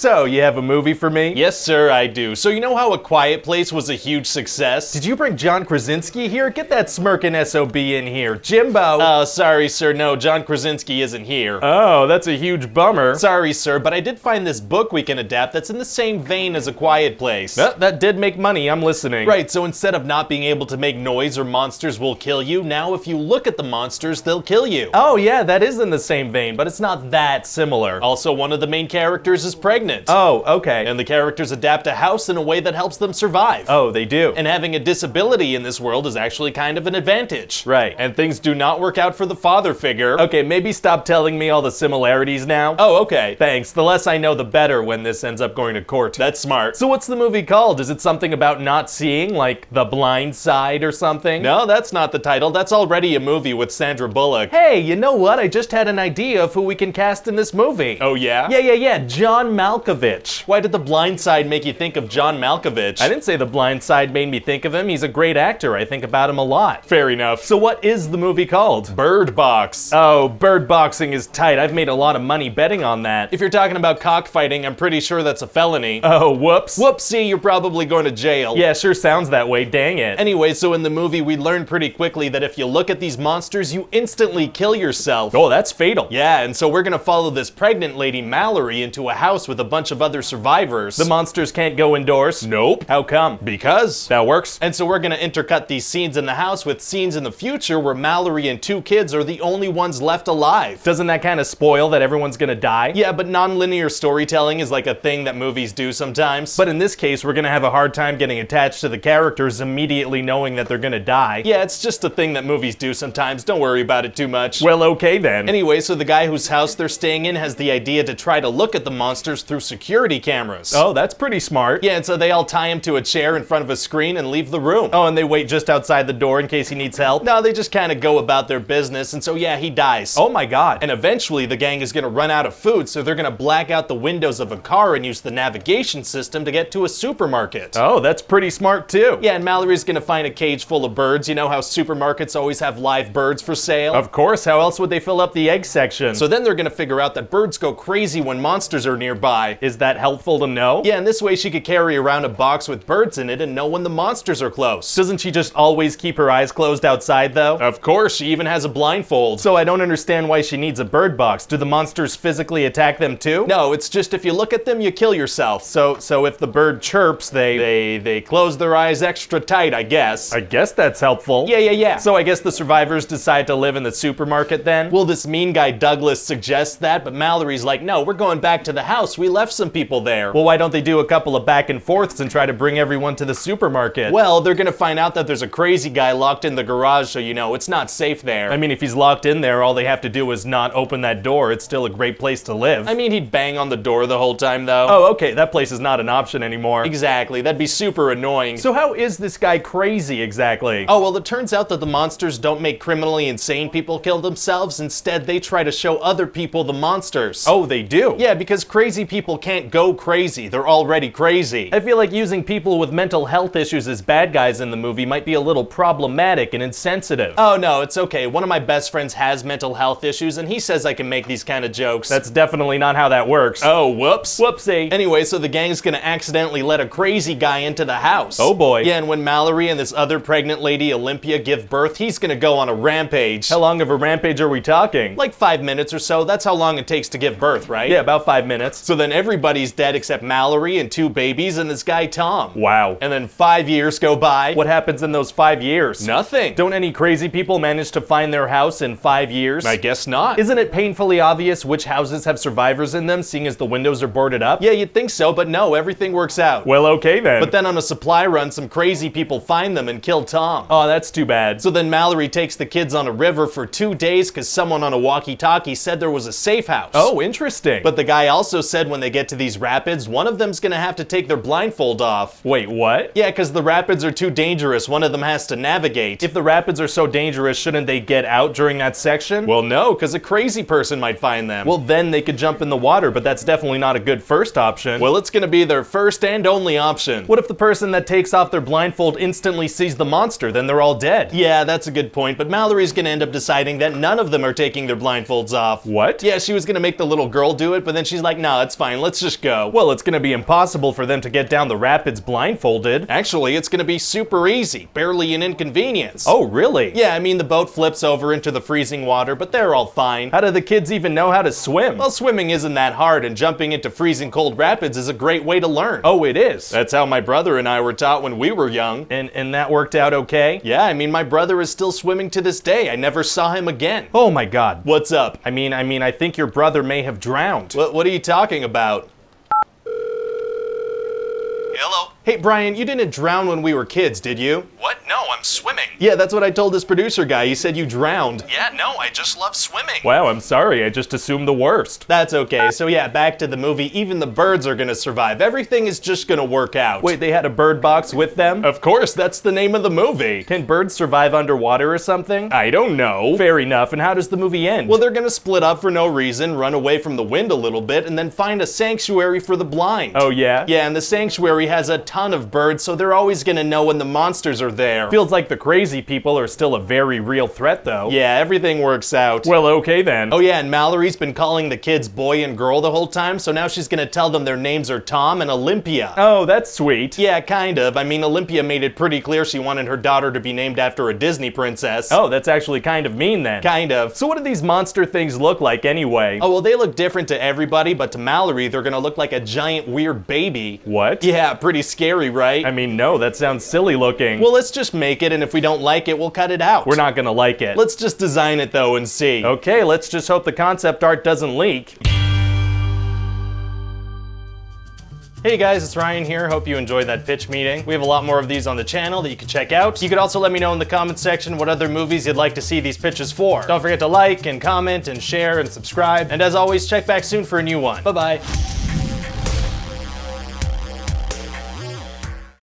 So, you have a movie for me? Yes, sir, I do. So you know how A Quiet Place was a huge success? Did you bring John Krasinski here? Get that smirking SOB in here. Jimbo! Oh, sorry, sir. No, John Krasinski isn't here. oh, that's a huge bummer. Sorry, sir, but I did find this book we can adapt that's in the same vein as A Quiet Place. That, that did make money, I'm listening. Right, so instead of not being able to make noise or monsters will kill you, now if you look at the monsters, they'll kill you. Oh, yeah, that is in the same vein, but it's not that similar. Also, one of the main characters is pregnant. Oh, okay. And the characters adapt a house in a way that helps them survive. oh, they do. And having a disability in this world is actually kind of an advantage. Right. And things do not work out for the father figure. Okay, maybe stop telling me all the similarities now. Oh, okay. Thanks. The less I know, the better when this ends up going to court. That's smart. So what's the movie called? Is it something about not seeing, like The Blind Side or something? No, that's not the title. That's already a movie with Sandra Bullock. Hey, you know what? I just had an idea of who we can cast in this movie. Oh, yeah? Yeah, yeah, yeah. John Malkovich. Why did The Blind Side make you think of John Malkovich? I didn't say The Blind Side made me think of him. He's a great actor. I think about him a lot. Fair enough. So what is the movie called? Bird Box. Oh, bird boxing is tight. I've made a lot of money betting on that. if you're talking about cockfighting, I'm pretty sure that's a felony. Oh, whoops. Whoopsie, you're probably going to jail. Yeah, sure sounds that way. Dang it. Anyway, so in the movie, we learn pretty quickly that if you look at these monsters, you instantly kill yourself. oh, that's fatal. Yeah, and so we're gonna follow this pregnant lady, Mallory, into a house with a bunch of other survivors. The monsters can't go indoors. Nope. How come? Because. That works. And so we're gonna intercut these scenes in the house with scenes in the future where Mallory and two kids are the only ones left alive. Doesn't that kind of spoil that everyone's gonna die? Yeah, but non-linear storytelling is like a thing that movies do sometimes. But in this case, we're gonna have a hard time getting attached to the characters immediately knowing that they're gonna die. yeah, it's just a thing that movies do sometimes. Don't worry about it too much. Well, okay then. Anyway, so the guy whose house they're staying in has the idea to try to look at the monsters through security cameras. oh, that's pretty smart. Yeah, and so they all tie him to a chair in front of a screen and leave the room. Oh, and they wait just outside the door in case he needs help. No, they just kind of go about their business, and so yeah, he dies. Oh my god. And eventually, the gang is going to run out of food, so they're going to black out the windows of a car and use the navigation system to get to a supermarket. oh, that's pretty smart too. Yeah, and Mallory's going to find a cage full of birds. You know how supermarkets always have live birds for sale? Of course, how else would they fill up the egg section? So then they're going to figure out that birds go crazy when monsters are nearby. Is that helpful to know? Yeah, and this way she could carry around a box with birds in it and know when the monsters are close. Doesn't she just always keep her eyes closed outside though? Of course, she even has a blindfold. so I don't understand why she needs a bird box. Do the monsters physically attack them too? No, it's just if you look at them, you kill yourself. So so if the bird chirps, they They they close their eyes extra tight, I guess. I guess that's helpful. yeah, yeah, yeah. So I guess the survivors decide to live in the supermarket then? well, this mean guy Douglas suggests that, but Mallory's like, "No, we're going back to the house. We left some people there." Well, why don't they do a couple of back and forths and try to bring everyone to the supermarket? Well, they're gonna find out that there's a crazy guy locked in the garage, so you know it's not safe there. I mean, if he's locked in there, all they have to do is not open that door. It's still a great place to live. I mean, he'd bang on the door the whole time, though. oh, okay, that place is not an option anymore. exactly. That'd be super annoying. So how is this guy crazy exactly? Oh, well, it turns out that the monsters don't make criminally insane people kill themselves. Instead, they try to show other people the monsters. Oh, they do? Yeah, because crazy people can't go crazy. They're already crazy. I feel like using people with mental health issues as bad guys in the movie might be a little problematic and insensitive. Oh, no, it's okay. One of my best friends has mental health issues, and he says I can make these kind of jokes. That's definitely not how that works. Oh, whoops. Whoopsie. Anyway, so the gang's gonna accidentally let a crazy guy into the house. Oh, boy. Yeah, and when Mallory and this other pregnant lady, Olympia, give birth, he's gonna go on a rampage. How long of a rampage are we talking? Like five minutes or so. That's how long it takes to give birth, right? yeah, about five minutes. So then everybody's dead except Mallory and two babies and this guy Tom. Wow. And then five years go by. What happens in those five years? Nothing. Don't any crazy people manage to find their house in five years? I guess not. Isn't it painfully obvious which houses have survivors in them, seeing as the windows are boarded up? yeah, you'd think so, but no, everything works out. Well, okay then. But then on a supply run, some crazy people find them and kill Tom. oh, that's too bad. So then Mallory takes the kids on a river for two days because someone on a walkie talkie said there was a safe house. oh, interesting. But the guy also said when they get to these rapids, one of them's gonna have to take their blindfold off. wait, what? Yeah, because the rapids are too dangerous. One of them has to navigate. If the rapids are so dangerous, shouldn't they get out during that section? well, no, because a crazy person might find them. well, then they could jump in the water, but that's definitely not a good first option. well, it's gonna be their first and only option. what if the person that takes off their blindfold instantly sees the monster? Then they're all dead. Yeah, that's a good point, but Mallory's gonna end up deciding that none of them are taking their blindfolds off. What? Yeah, she was gonna make the little girl do it, but then she's like, nah, it's fine. Let's just go. Well, it's gonna be impossible for them to get down the rapids blindfolded. Actually, it's gonna be super easy. Barely an inconvenience. Oh, really? Yeah, I mean, the boat flips over into the freezing water, but they're all fine. How do the kids even know how to swim? Well, swimming isn't that hard, and jumping into freezing cold rapids is a great way to learn. oh, it is. That's how my brother and I were taught when we were young. and and that worked out okay? Yeah, I mean, my brother is still swimming to this day. I never saw him again. Oh my god. What's up? I mean, I mean, I think your brother may have drowned. What, what are you talking about? Hello? Hey, Brian, you didn't drown when we were kids, did you? What? No, I'm swimming. Yeah, that's what I told this producer guy. He said you drowned. Yeah, no, I just love swimming. Wow, I'm sorry. I just assumed the worst. That's okay. So, yeah, back to the movie. Even the birds are gonna survive. Everything is just gonna work out. Wait, they had a bird box with them? Of course, that's the name of the movie. Can birds survive underwater or something? I don't know. Fair enough. And how does the movie end? Well, they're gonna split up for no reason, run away from the wind a little bit, and then find a sanctuary for the blind. oh yeah? Yeah, and the sanctuary has a ton of birds, so they're always gonna know when the monsters are there. Feels like the crazy people are still a very real threat though. Yeah, everything works out. Well, okay then. Oh yeah, and Mallory's been calling the kids boy and girl the whole time, so now she's gonna tell them their names are Tom and Olympia. Oh, that's sweet. Yeah, kind of. I mean, Olympia made it pretty clear she wanted her daughter to be named after a Disney princess. Oh, that's actually kind of mean then. Kind of. So what do these monster things look like anyway? Oh, well, they look different to everybody, but to Mallory, they're gonna look like a giant weird baby. What? Yeah, pretty scary, right? I mean, no, that sounds silly looking. well, let's just make it, and if we don't like it, we'll cut it out. we're not gonna like it. Let's just design it, though, and see. Okay, let's just hope the concept art doesn't leak. Hey guys, it's Ryan here. Hope you enjoyed that pitch meeting. We have a lot more of these on the channel that you can check out. You could also let me know in the comments section what other movies you'd like to see these pitches for. Don't forget to like and comment and share and subscribe. And as always, check back soon for a new one. Bye bye.